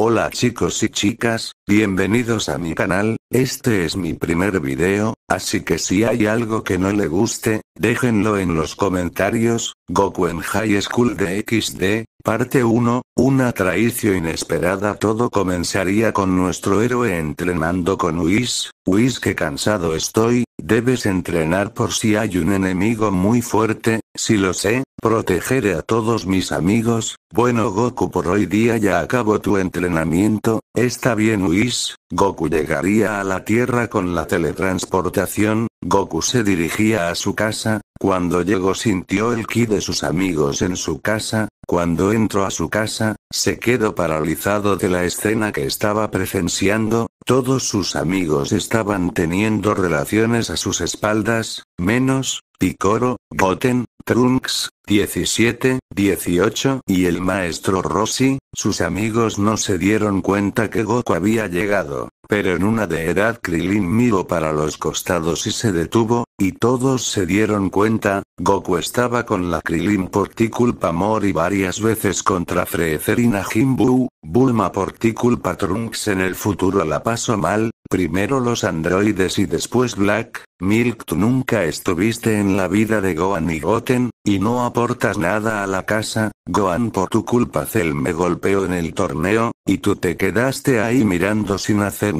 Hola chicos y chicas, bienvenidos a mi canal, este es mi primer video, así que si hay algo que no le guste, déjenlo en los comentarios, Goku en High School de XD, parte 1, una traición inesperada todo comenzaría con nuestro héroe entrenando con Whis, Whis que cansado estoy, debes entrenar por si hay un enemigo muy fuerte, si lo sé, protegeré a todos mis amigos, bueno Goku por hoy día ya acabó tu entrenamiento, está bien Whis, Goku llegaría a la Tierra con la teletransportación, Goku se dirigía a su casa, cuando llegó sintió el ki de sus amigos en su casa, cuando entró a su casa, se quedó paralizado de la escena que estaba presenciando, todos sus amigos estaban teniendo relaciones a sus espaldas, menos, Picoro, Goten, Trunks, 17, 18 y el maestro Rossi, sus amigos no se dieron cuenta que Goku había llegado, pero en una de edad Krilin miró para los costados y se detuvo, y todos se dieron cuenta, Goku estaba con la Krilin por ti culpa Mori varias veces contra Freezer y Najimbu, Bulma por ti culpa Trunks en el futuro la pasó mal, primero los androides y después Black, Milk tú nunca estuviste en la vida de Gohan y Goten, y no aportas nada a la casa, Gohan por tu culpa Cell me golpeó en el torneo, y tú te quedaste ahí mirando sin hacer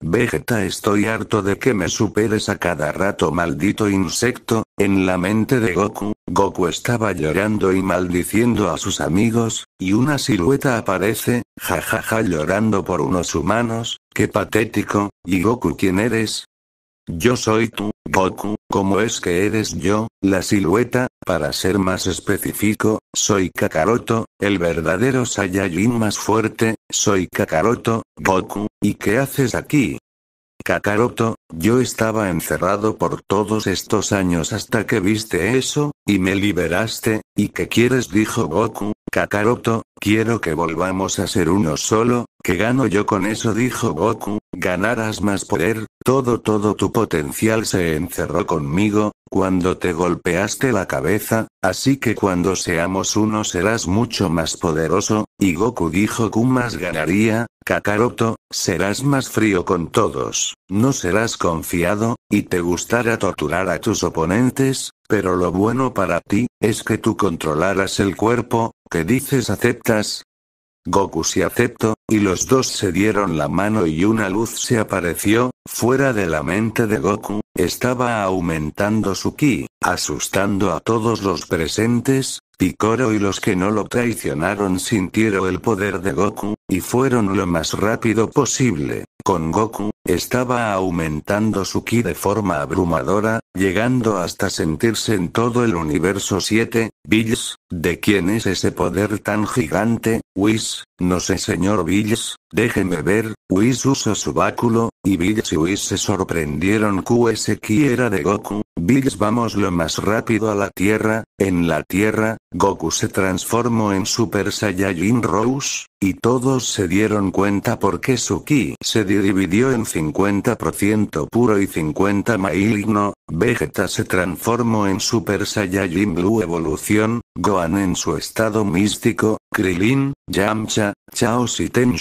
Vegeta estoy harto de que me superes a cada rato maldito insecto, en la mente de Goku, Goku estaba llorando y maldiciendo a sus amigos, y una silueta aparece, jajaja llorando por unos humanos, qué patético, y Goku ¿quién eres? Yo soy tú, Goku, ¿cómo es que eres yo? La silueta, para ser más específico, soy Kakaroto, el verdadero Saiyajin más fuerte, soy Kakaroto, Goku, ¿y qué haces aquí? Kakaroto, yo estaba encerrado por todos estos años hasta que viste eso, y me liberaste, ¿y qué quieres? dijo Goku, Kakaroto, quiero que volvamos a ser uno solo, que gano yo con eso dijo Goku, ganarás más poder, todo todo tu potencial se encerró conmigo, cuando te golpeaste la cabeza, así que cuando seamos uno serás mucho más poderoso, y Goku dijo que más ganaría, Kakaroto, serás más frío con todos, no serás confiado, y te gustará torturar a tus oponentes, pero lo bueno para ti, es que tú controlarás el cuerpo, que dices aceptas, Goku sí aceptó, y los dos se dieron la mano y una luz se apareció, fuera de la mente de Goku, estaba aumentando su ki, asustando a todos los presentes, Picoro y los que no lo traicionaron sintieron el poder de Goku, y fueron lo más rápido posible. Con Goku, estaba aumentando su ki de forma abrumadora, llegando hasta sentirse en todo el universo 7, Bills, ¿de quién es ese poder tan gigante? Whis, no sé señor Bills, déjeme ver, Whis usó su báculo, y Bills y Whis se sorprendieron que ki era de Goku, Bills vamos lo más rápido a la Tierra, en la Tierra, Goku se transformó en Super Saiyajin Rose, y todos se dieron cuenta porque su ki se dividió en 50% puro y 50 maligno, Vegeta se transformó en Super Saiyajin Blue Evolución, Gohan en su estado místico, Krilin, Yamcha, Chaos y Ten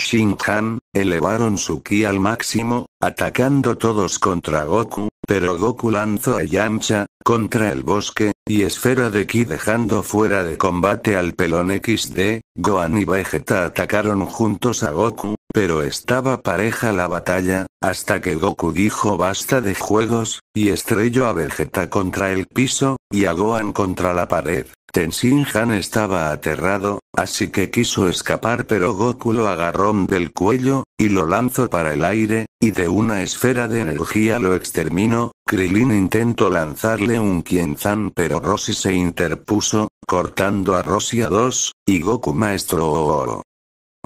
Han, elevaron su ki al máximo, atacando todos contra Goku, pero Goku lanzó a Yamcha, contra el bosque, y esfera de ki dejando fuera de combate al pelón XD, Gohan y Vegeta atacaron juntos a Goku, pero estaba pareja la batalla, hasta que Goku dijo basta de juegos, y estrelló a Vegeta contra el piso, y a Gohan contra la pared. Tenshinhan estaba aterrado, así que quiso escapar pero Goku lo agarró del cuello, y lo lanzó para el aire, y de una esfera de energía lo exterminó, Krilin intentó lanzarle un Kienzan pero Rossi se interpuso, cortando a Rossi a dos, y Goku maestro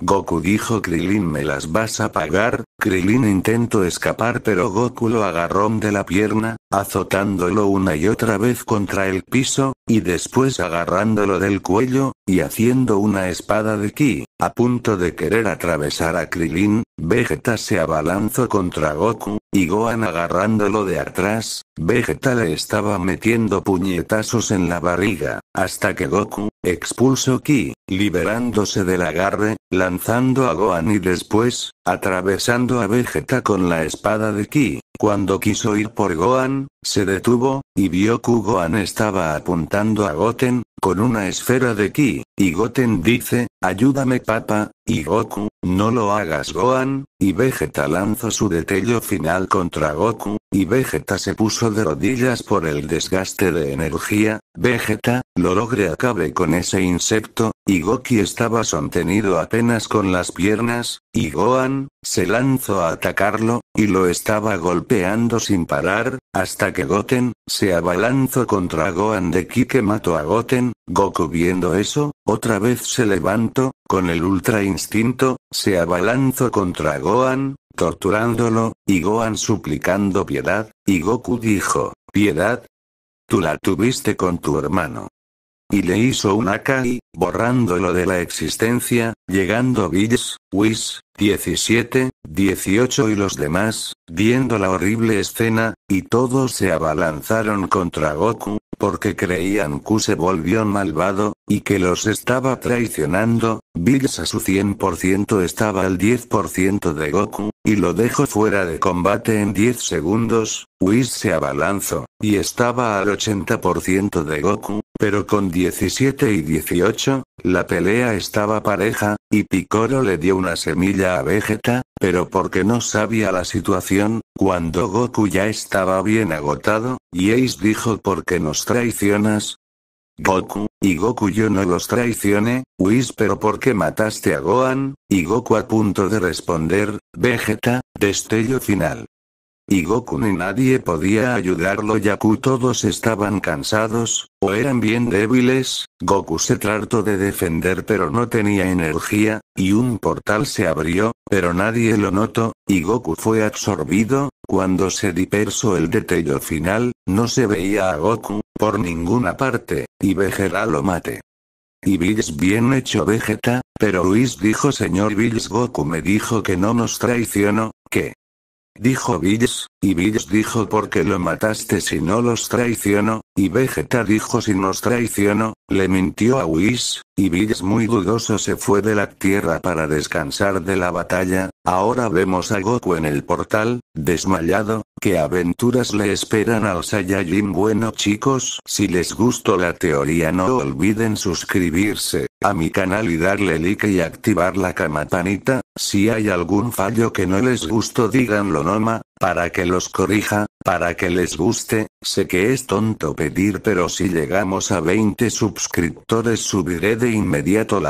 Goku dijo Krilin me las vas a pagar, Krilin intentó escapar pero Goku lo agarró de la pierna, azotándolo una y otra vez contra el piso, y después agarrándolo del cuello, y haciendo una espada de ki, a punto de querer atravesar a Krilin, Vegeta se abalanzó contra Goku, y Gohan agarrándolo de atrás, Vegeta le estaba metiendo puñetazos en la barriga, hasta que Goku, expulsó Ki, liberándose del agarre, lanzando a Gohan y después, atravesando a Vegeta con la espada de Ki. Cuando quiso ir por Gohan, se detuvo, y vio que Gohan estaba apuntando a Goten, con una esfera de ki, y Goten dice, ayúdame papa, y Goku, no lo hagas Gohan, y Vegeta lanzó su detello final contra Goku, y Vegeta se puso de rodillas por el desgaste de energía, Vegeta, lo logre acabe con ese insecto, y Goki estaba sostenido apenas con las piernas, y Gohan, se lanzó a atacarlo, y lo estaba golpeando sin parar, hasta que Goten, se abalanzó contra Gohan de Ki que mató a Goten, Goku viendo eso, otra vez se levantó, con el ultra instinto, se abalanzó contra Gohan, torturándolo, y Gohan suplicando piedad, y Goku dijo, piedad. Tú la tuviste con tu hermano. Y le hizo un Akai, borrándolo de la existencia, llegando Bills, Whis, 17, 18 y los demás, viendo la horrible escena, y todos se abalanzaron contra Goku, porque creían que se volvió malvado, y que los estaba traicionando, Bills a su 100% estaba al 10% de Goku, y lo dejó fuera de combate en 10 segundos, Whis se abalanzó, y estaba al 80% de Goku, pero con 17 y 18, la pelea estaba pareja, y Piccolo le dio una semilla a Vegeta, pero porque no sabía la situación, cuando Goku ya estaba bien agotado, y Ace dijo ¿por qué nos traicionas? Goku, y Goku yo no los traicioné, Whis pero ¿por qué mataste a Gohan? Y Goku a punto de responder, Vegeta, destello final y Goku ni nadie podía ayudarlo ya que todos estaban cansados, o eran bien débiles, Goku se trató de defender pero no tenía energía, y un portal se abrió, pero nadie lo notó, y Goku fue absorbido, cuando se dispersó el detello final, no se veía a Goku, por ninguna parte, y Vegeta lo mate. Y Bills bien hecho Vegeta, pero Luis dijo señor Bills Goku me dijo que no nos traicionó, que dijo Bills, y Bills dijo ¿por qué lo mataste si no los traiciono? Y Vegeta dijo si nos traiciono, le mintió a Whis, y Bills muy dudoso se fue de la tierra para descansar de la batalla, ahora vemos a Goku en el portal, desmayado, ¿qué aventuras le esperan al Saiyajin bueno chicos? Si les gustó la teoría no olviden suscribirse a mi canal y darle like y activar la campanita, si hay algún fallo que no les gustó díganlo Noma, para que los corrija, para que les guste, sé que es tonto pedir pero si llegamos a 20 suscriptores subiré de inmediato la